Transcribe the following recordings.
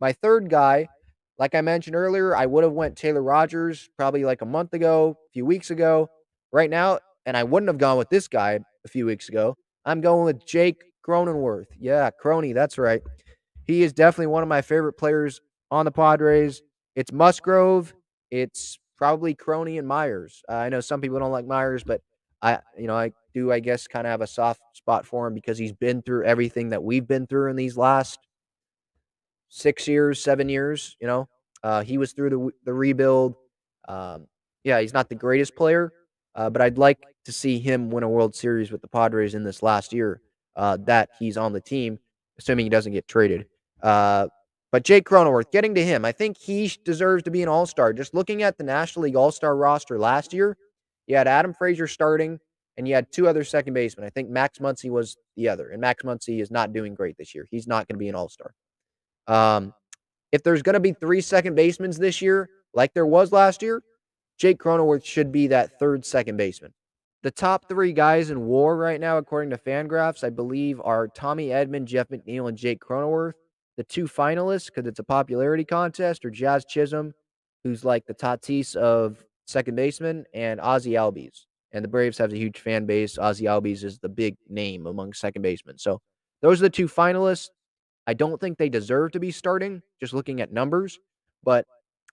My third guy, like I mentioned earlier, I would have went Taylor Rogers probably like a month ago, a few weeks ago. Right now, and I wouldn't have gone with this guy a few weeks ago. I'm going with Jake Cronenworth. Yeah, Crony, that's right. He is definitely one of my favorite players on the Padres. It's Musgrove. It's probably Crony and Myers. Uh, I know some people don't like Myers, but I, you know, I do, I guess, kind of have a soft spot for him because he's been through everything that we've been through in these last six years, seven years. You know, uh, he was through the the rebuild. Um, yeah, he's not the greatest player, uh, but I'd like to see him win a World Series with the Padres in this last year uh, that he's on the team, assuming he doesn't get traded. Uh, but Jake Cronenworth, getting to him, I think he deserves to be an All Star. Just looking at the National League All Star roster last year, you had Adam Frazier starting, and you had two other second basemen. I think Max Muncy was the other, and Max Muncy is not doing great this year. He's not going to be an All Star. Um, if there's going to be three second basemen this year, like there was last year, Jake Cronenworth should be that third second baseman. The top three guys in war right now, according to Fangraphs, I believe are Tommy Edman, Jeff McNeil, and Jake Cronenworth. The two finalists, because it's a popularity contest, are Jazz Chisholm, who's like the Tatis of second baseman, and Ozzie Albies. And the Braves have a huge fan base. Ozzie Albies is the big name among second basemen. So those are the two finalists. I don't think they deserve to be starting, just looking at numbers. But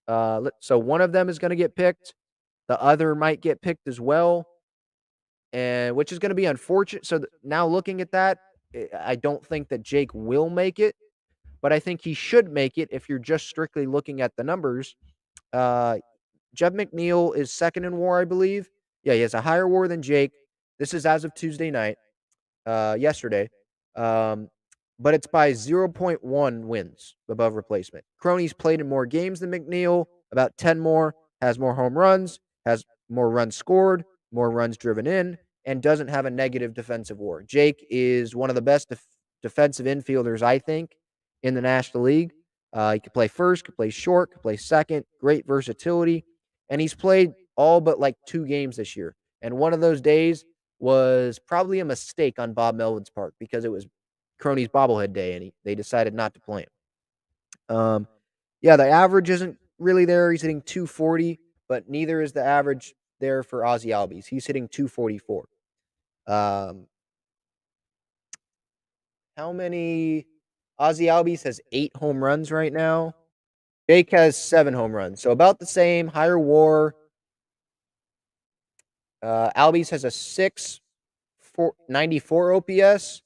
uh, so one of them is going to get picked. The other might get picked as well, and which is going to be unfortunate. So th- now looking at that, eh, I don't think that Jake will make it, but I think he should make it if you're just strictly looking at the numbers. Uh, Jeff McNeil is second in WAR, I believe. Yeah, he has a higher WAR than Jake. This is as of Tuesday night, uh, yesterday. Um, but it's by 0.1 wins above replacement. Crony's played in more games than McNeil, about 10 more, has more home runs, has more runs scored, more runs driven in, and doesn't have a negative defensive WAR. Jake is one of the best def- defensive infielders, I think, in the National League. Uh, he could play first, could play short, could play second, great versatility. And he's played all but like two games this year. And one of those days was probably a mistake on Bob Melvin's part because it was Crony's bobblehead day, and he, they decided not to play him. Um, yeah, the average isn't really there. He's hitting 240, but neither is the average there for Ozzie Albies. He's hitting 244. Um, how many? Ozzie Albies has eight home runs right now. Jake has seven home runs, so about the same. Higher WAR. Uh, Albies has a six, four, 94 OPS.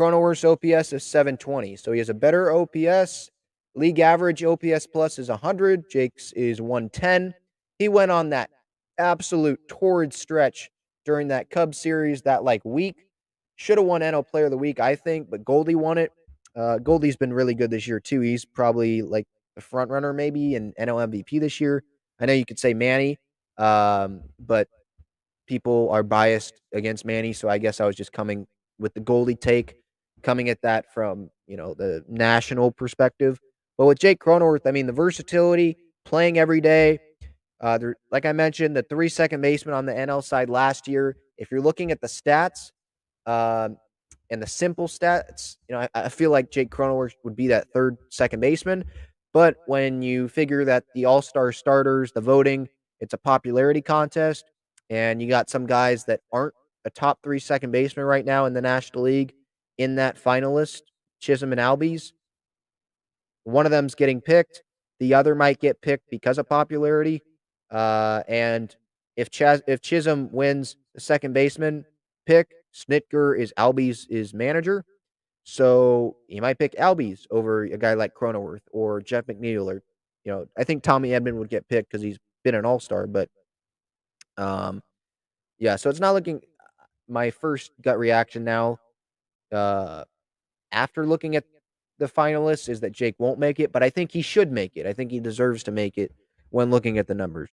Cronenworth's OPS is 720. So he has a better OPS. League average OPS plus is 100. Jake's is 110. He went on that absolute torrid stretch during that Cubs series that like week. Should have won NL Player of the Week, I think, but Goldie won it. Uh, Goldie's been really good this year too. He's probably like the front runner maybe in NL MVP this year. I know you could say Manny, um, but people are biased against Manny, so I guess I was just coming with the Goldie take coming at that from you know the national perspective. But with Jake Cronenworth, I mean the versatility, playing every day. Uh, there, like I mentioned, the three second baseman on the NL side last year. If you're looking at the stats um, and the simple stats, you know I, I feel like Jake Cronenworth would be that third second baseman. But when you figure that the All Star starters, the voting, it's a popularity contest, and you got some guys that aren't a top three second baseman right now in the National League in that finalist, Chisholm and Albies. One of them's getting picked. The other might get picked because of popularity. Uh, and if if Chisholm wins the second baseman pick, Snitker is Albies' is manager. So he might pick Albies over a guy like Cronenworth or Jeff McNeil or you know, I think Tommy Edman would get picked because he's been an all star, but um yeah, so it's not looking my first gut reaction now uh, after looking at the finalists is that Jake won't make it, but I think he should make it. I think he deserves to make it when looking at the numbers.